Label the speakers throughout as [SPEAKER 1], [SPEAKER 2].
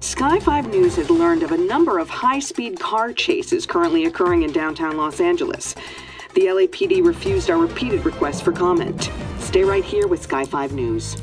[SPEAKER 1] Sky 5 News has learned of a number of high speed car chases currently occurring in downtown Los Angeles. The LAPD refused our repeated requests for comment. Stay right here with Sky 5 News.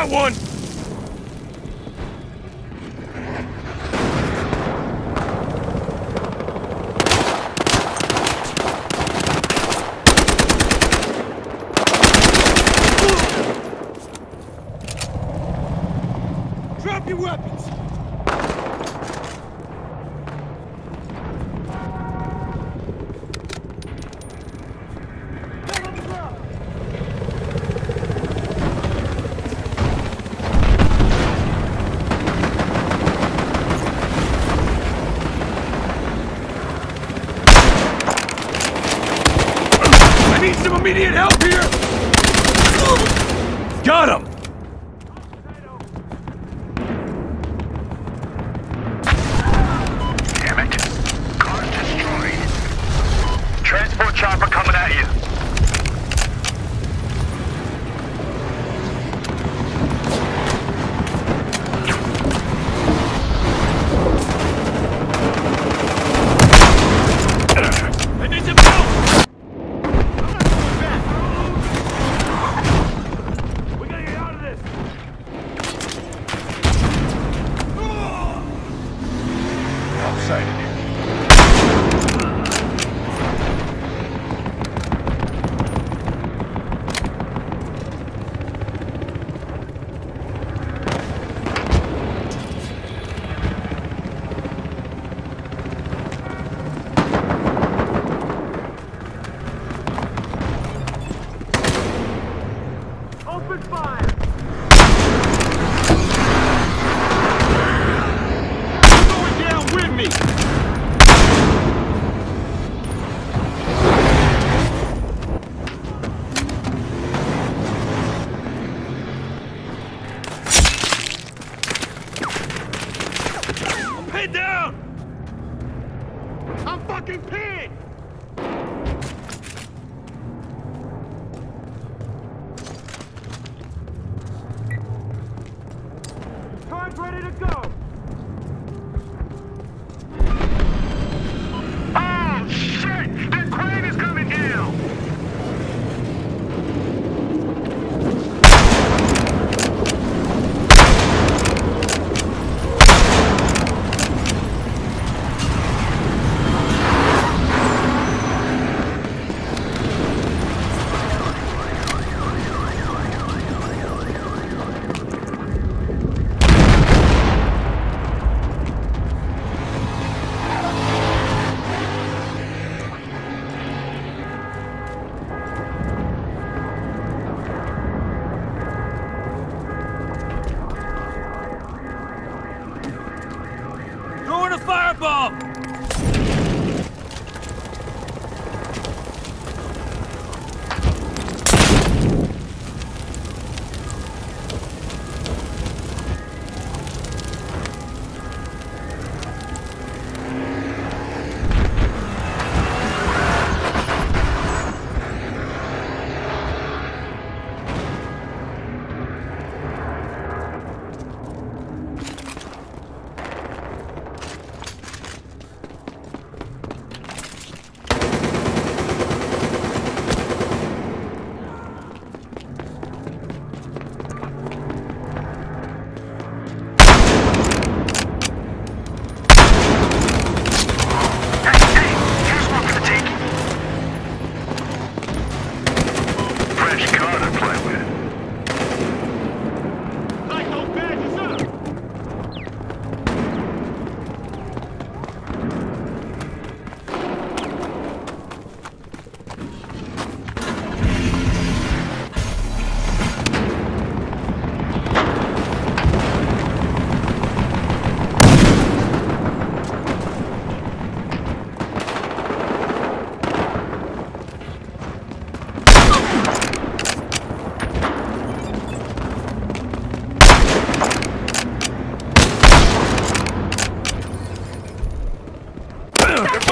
[SPEAKER 2] Got one! Drop your weapons! Immediate help fucking pinned!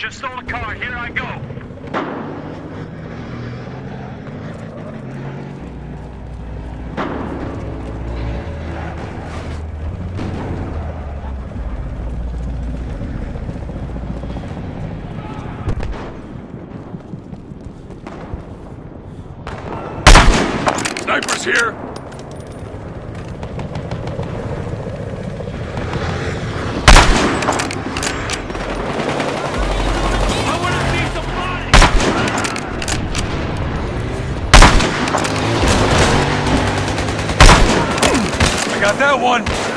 [SPEAKER 3] Just stole a car. Here I go.
[SPEAKER 2] Snipers here! Got that one!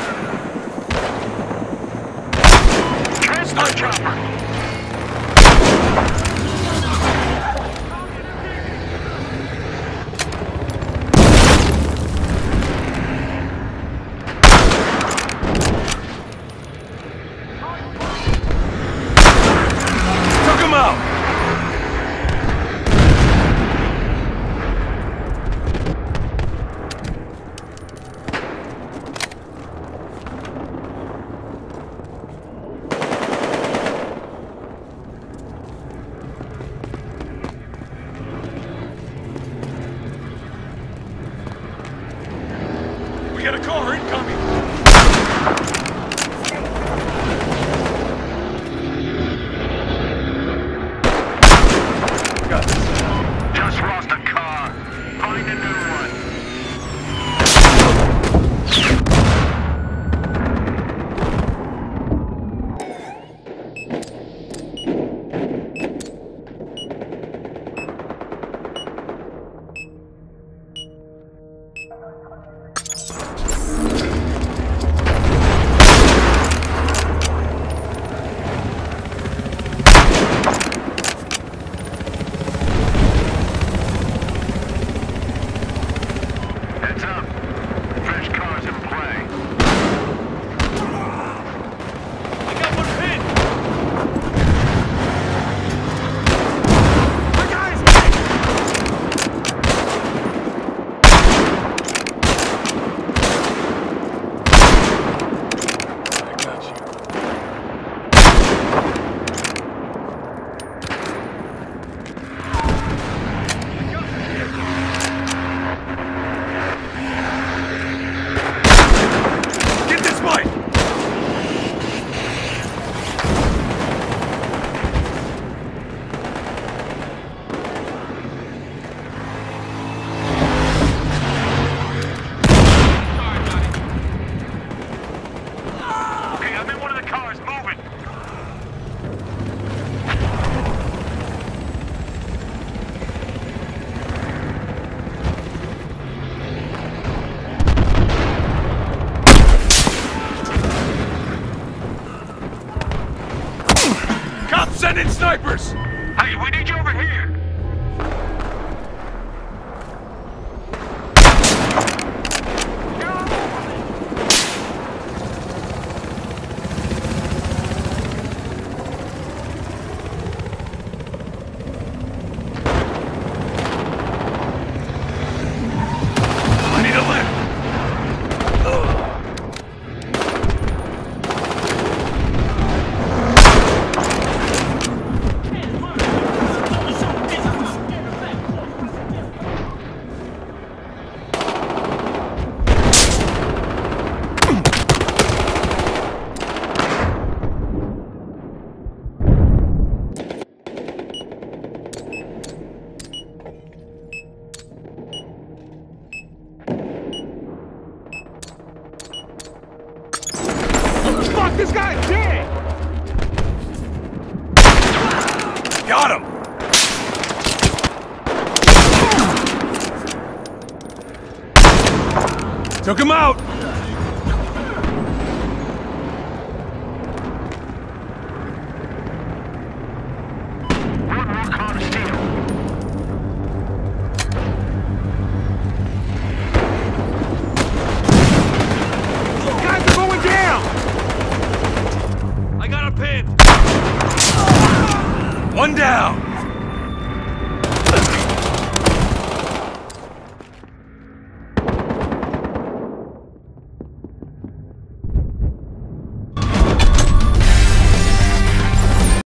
[SPEAKER 4] God dead!
[SPEAKER 2] Got him! Took him out!